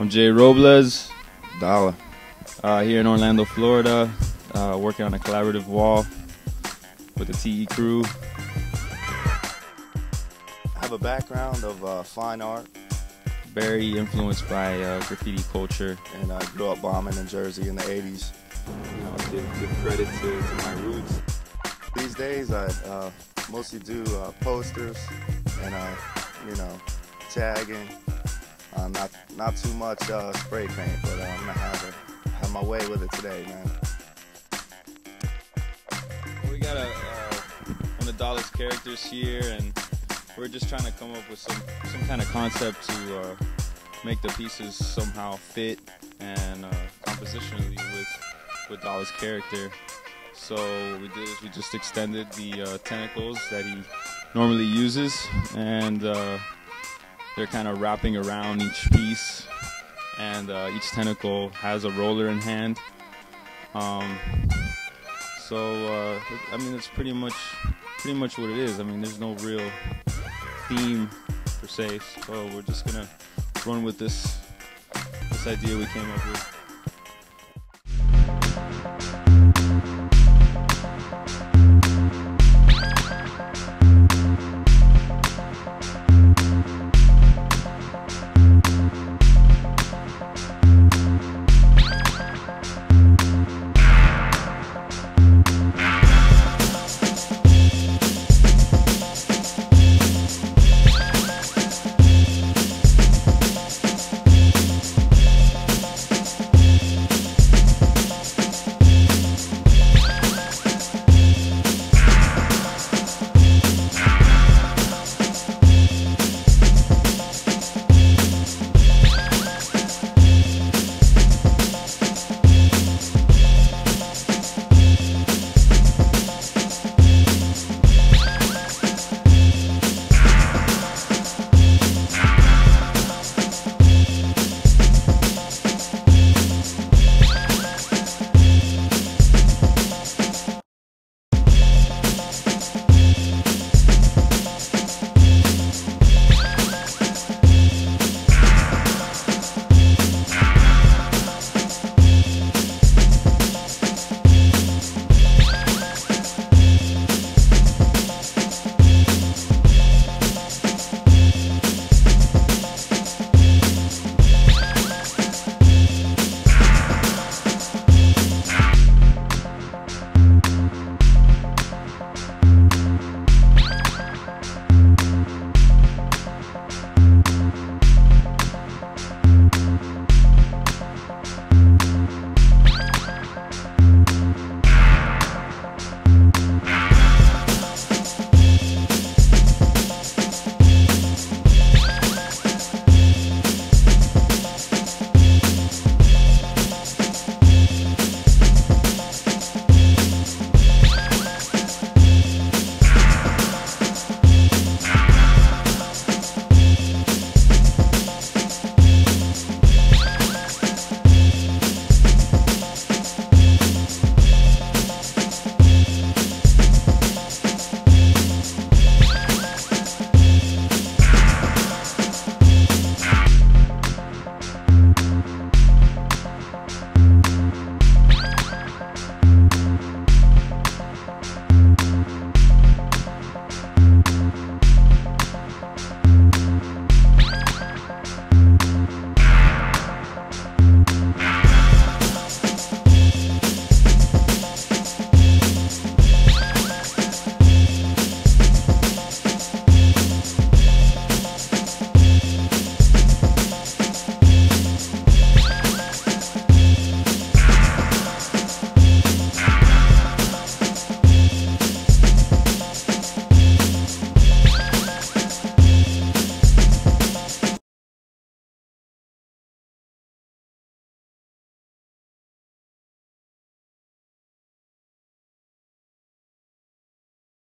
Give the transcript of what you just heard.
I'm Jay Robles, Dolla, uh, here in Orlando, Florida, uh, working on a collaborative wall with the TE crew. I have a background of uh, fine art, Very influenced by uh, graffiti culture. and I grew up bombing in Jersey in the 80s. You know, give, give credit to, to my roots. These days, I uh, mostly do uh, posters and, uh, you know, tagging. Uh, not not too much uh, spray paint, but uh, I'm gonna have a, have my way with it today, man. We got a, uh, one of Dolla's characters here, and we're just trying to come up with some, some kind of concept to uh, make the pieces somehow fit and uh, compositionally with with Dolla's character. So what we did is we just extended the tentacles that he normally uses, and they're kind of wrapping around each piece, and uh, each tentacle has a roller in hand. Um, so uh, I mean, it's pretty much pretty much what it is. I mean, there's no real theme per se. So we're just gonna run with this this idea we came up with.